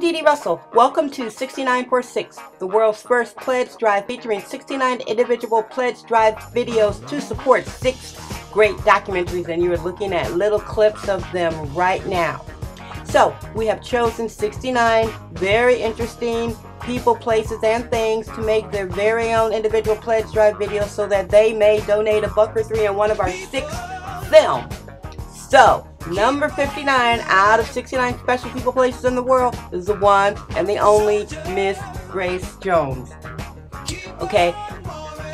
Dee Dee Russell, welcome to 69 for six, the world's first pledge drive featuring 69 individual pledge drive videos to support six great documentaries, and you're looking at little clips of them right now. So, we have chosen 69 very interesting people, places, and things to make their very own individual pledge drive videos so that they may donate a buck or three in one of our six films. So, number 59 out of 69 special people places in the world is the one and the only Miss Grace Jones. Okay,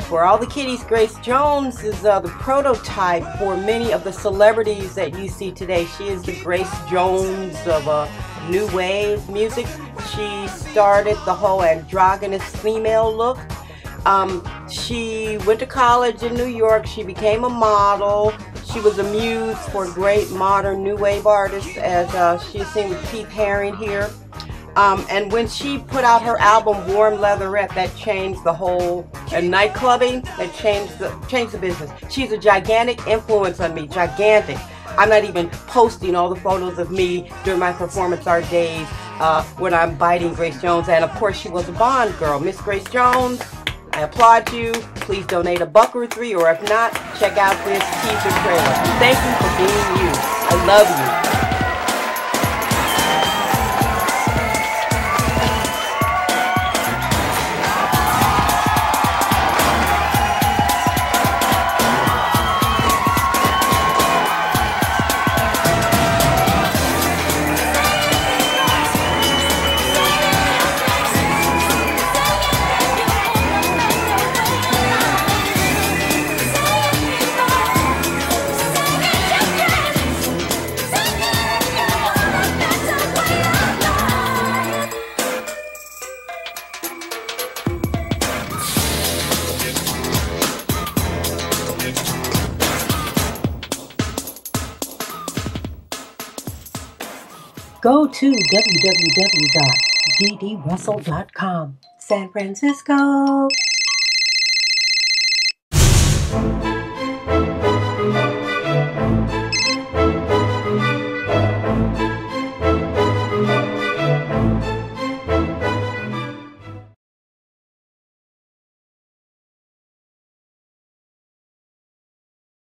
for all the kiddies, Grace Jones is uh, the prototype for many of the celebrities that you see today. She is the Grace Jones of uh, new wave music. She started the whole androgynous female look. Um, she went to college in New York. She became a model. She was a muse for great modern new wave artists, as uh, she's seen with Keith Haring here. Um, and when she put out her album Warm Leatherette, that changed the whole and nightclubbing. That changed the changed the business. She's a gigantic influence on me, gigantic. I'm not even posting all the photos of me during my performance art days uh, when I'm biting Grace Jones. And of course, she was a Bond girl, Miss Grace Jones. I applaud you. Please donate a buck or three, or if not, check out this teaser trailer. Thank you for being you. I love you. Go to www.deedeerussell.com. San Francisco.